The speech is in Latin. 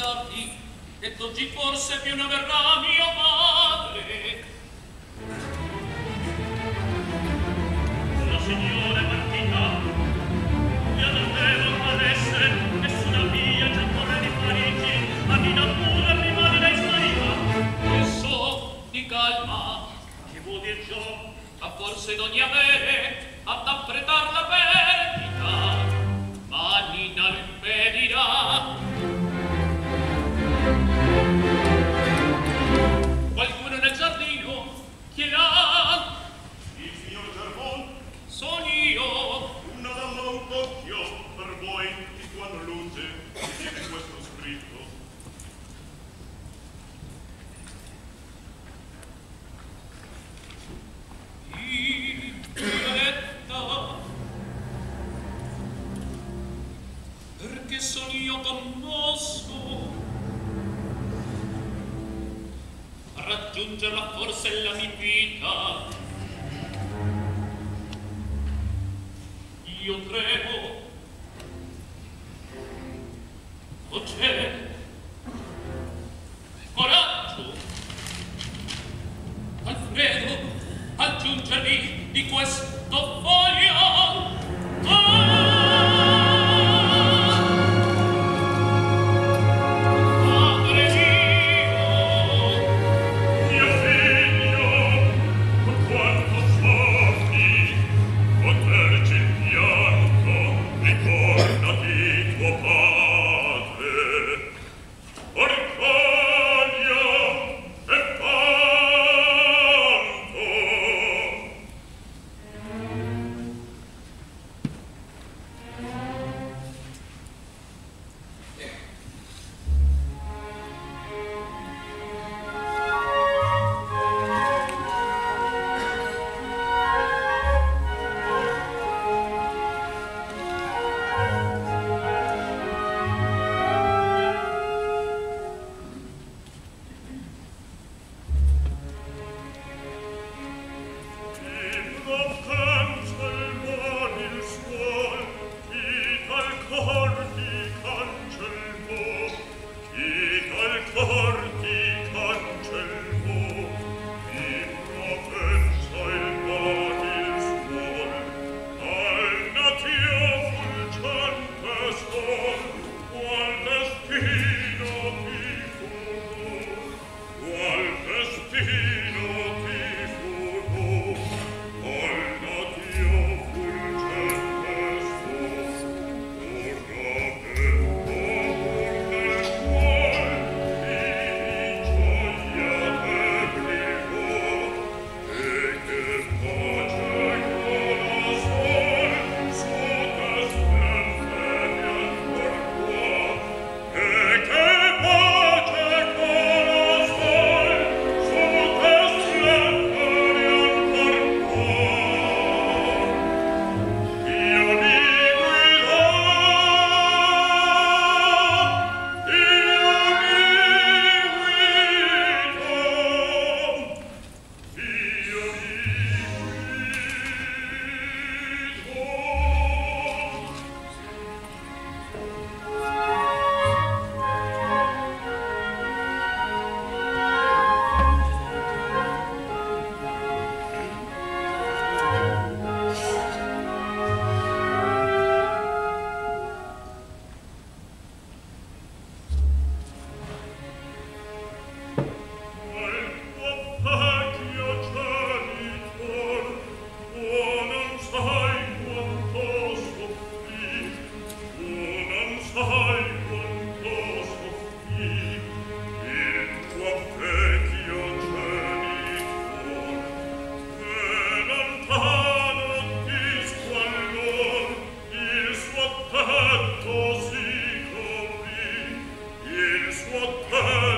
ricordarti che oggi forse più non verrà mia madre. La signora io commosso raggiungerà forse la mia vita io tremo o c'è suo